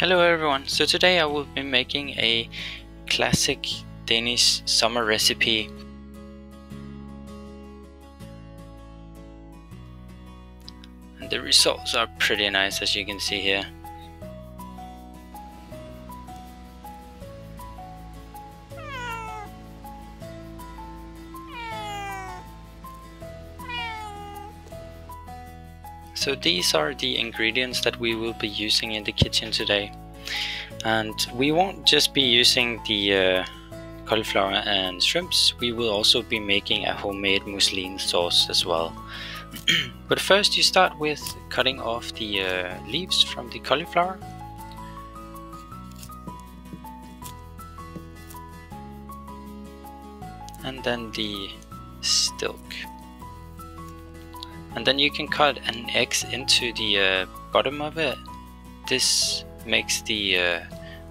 Hello everyone, so today I will be making a classic Danish summer recipe. And the results are pretty nice as you can see here. So these are the ingredients that we will be using in the kitchen today. And we won't just be using the uh, cauliflower and shrimps, we will also be making a homemade mousseline sauce as well. but first you start with cutting off the uh, leaves from the cauliflower. And then the stilk and then you can cut an X into the uh, bottom of it. This makes the uh,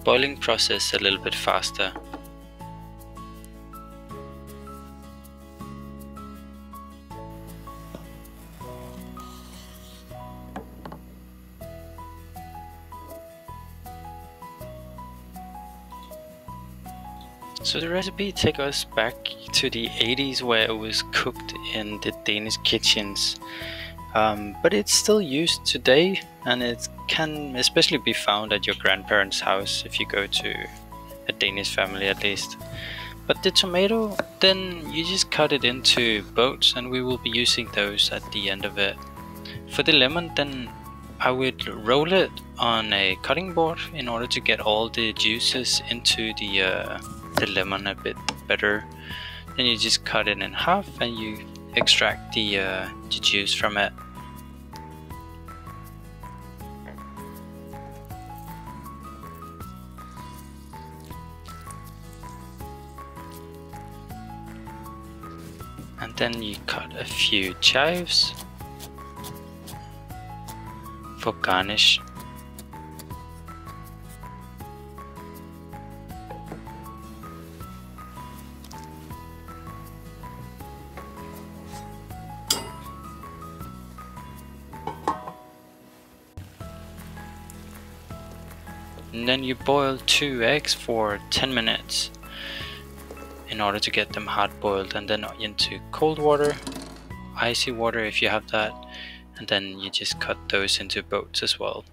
boiling process a little bit faster So the recipe takes us back to the 80s where it was cooked in the Danish kitchens. Um, but it's still used today and it can especially be found at your grandparents' house if you go to a Danish family at least. But the tomato, then you just cut it into boats and we will be using those at the end of it. For the lemon, then I would roll it on a cutting board in order to get all the juices into the uh, the lemon a bit better. Then you just cut it in half and you extract the, uh, the juice from it. And then you cut a few chives for garnish and then you boil two eggs for 10 minutes in order to get them hard boiled and then into cold water icy water if you have that. And then you just cut those into boats as well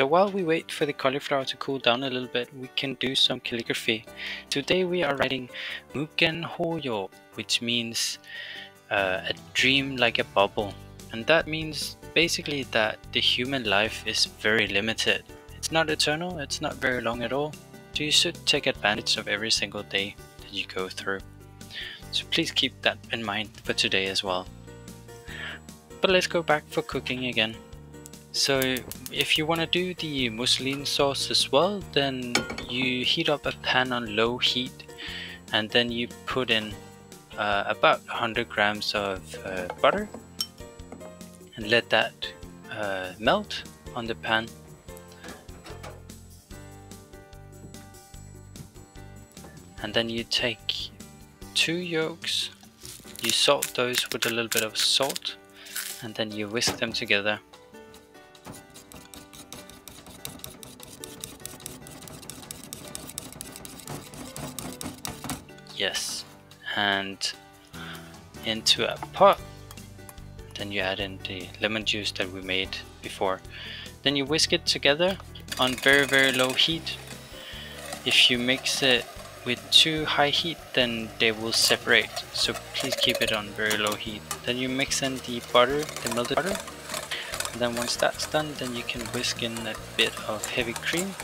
So while we wait for the cauliflower to cool down a little bit, we can do some calligraphy. Today we are writing Mugen Hoyo, which means uh, a dream like a bubble. And that means basically that the human life is very limited. It's not eternal, it's not very long at all. So you should take advantage of every single day that you go through. So please keep that in mind for today as well. But let's go back for cooking again. So if you want to do the mousseline sauce as well, then you heat up a pan on low heat and then you put in uh, about 100 grams of uh, butter and let that uh, melt on the pan. And then you take two yolks, you salt those with a little bit of salt and then you whisk them together yes. And into a pot. Then you add in the lemon juice that we made before. Then you whisk it together on very very low heat. If you mix it with too high heat then they will separate. So please keep it on very low heat. Then you mix in the butter the melted butter. And then once that's done then you can whisk in a bit of heavy cream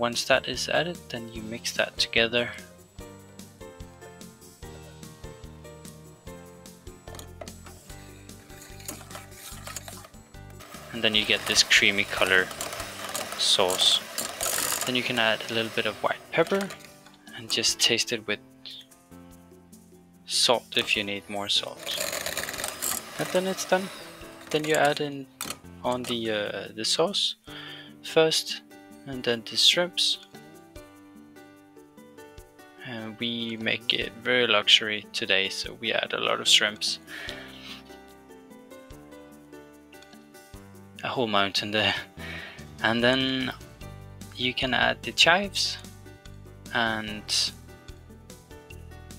Once that is added, then you mix that together. And then you get this creamy color sauce. Then you can add a little bit of white pepper and just taste it with salt if you need more salt. And then it's done. Then you add in on the uh, the sauce. First and then the shrimps. And we make it very luxury today so we add a lot of shrimps. A whole mountain there. And then you can add the chives and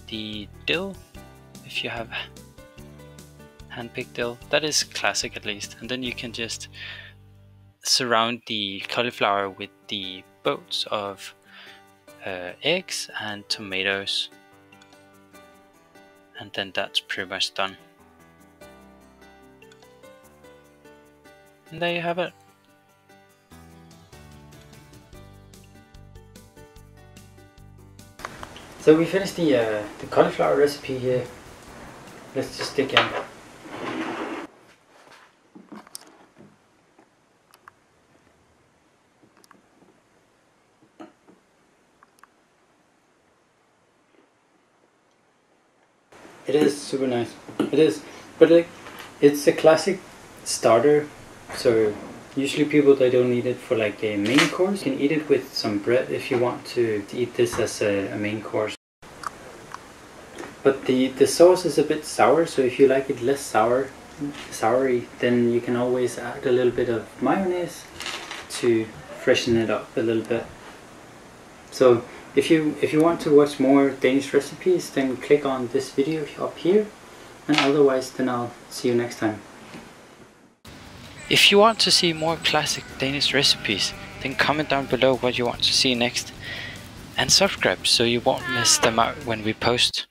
the dill if you have hand-picked dill. That is classic at least. And then you can just surround the cauliflower with the boats of uh, eggs and tomatoes and then that's pretty much done and there you have it So we finished the uh, the cauliflower recipe here. Let's just dig in. It is super nice. It is, but like, it's a classic starter. So usually people they don't eat it for like a main course. You can eat it with some bread if you want to, eat this as a, a main course. But the the sauce is a bit sour, so if you like it less sour, soury, then you can always add a little bit of mayonnaise to freshen it up a little bit. So if you if you want to watch more Danish recipes, then click on this video up here, and otherwise, then I'll see you next time. If you want to see more classic Danish recipes, then comment down below what you want to see next and subscribe so you won't miss them out when we post.